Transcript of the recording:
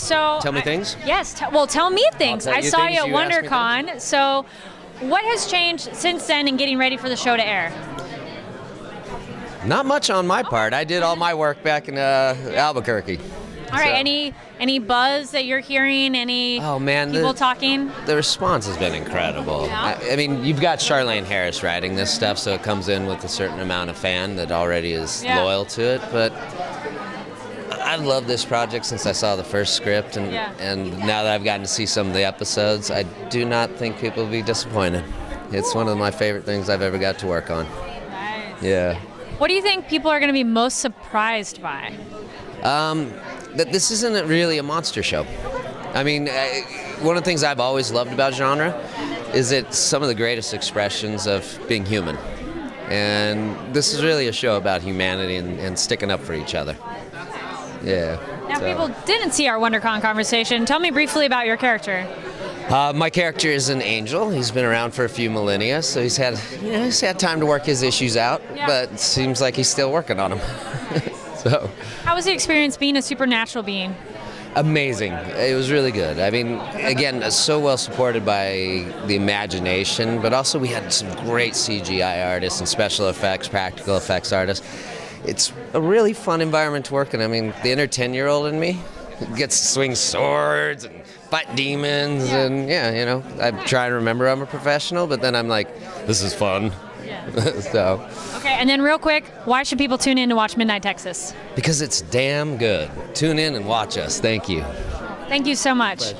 So Tell me I- things? Yes. T- well, tell me things. tell I saw things, you at you WonderCon. So, what has changed since then in getting ready for the show to air? Not much on my part. I did all my work back in uh, Albuquerque. All right. So- Any any buzz that you're hearing? Any Oh, man, people the- talking? The response has been incredible. Yeah? I, I mean, you've got Charlaine Harris writing this stuff, so it comes in with a certain amount of fan that already is Yeah. loyal to it. But I've loved this project since I saw the first script, and Yeah. and now that I've gotten to see some of the episodes, I do not think people will be disappointed. It's one of my favorite things I've ever got to work on. Nice. Yeah. What do you think people are going to be most surprised by? Um, that this isn't really a monster show. I mean, I, one of the things I've always loved about genre is it's some of the greatest expressions of being human. And this is really a show about humanity and, and sticking up for each other. Yeah. Now, so- people didn't see our WonderCon conversation. Tell me briefly about your character. Uh, my character is an angel. He's been around for a few millennia, so he's had you know he's had time to work his issues out. Yeah. But it seems like he's still working on them. so. How was the experience being a supernatural being? Amazing. It was really good. I mean, again, so well supported by the imagination, but also we had some great CGI artists and special effects, practical effects artists. It's a really fun environment to work in. I mean, the inner 10 year old in me gets to swing swords and fight demons, Yeah. and yeah, you know, I try and remember I'm a professional, but then I'm like, this is fun. so, Okay, and then real quick, why should people tune in to watch Midnight Texas? because it's damn good. Tune in and watch us. Thank you. Thank you so much.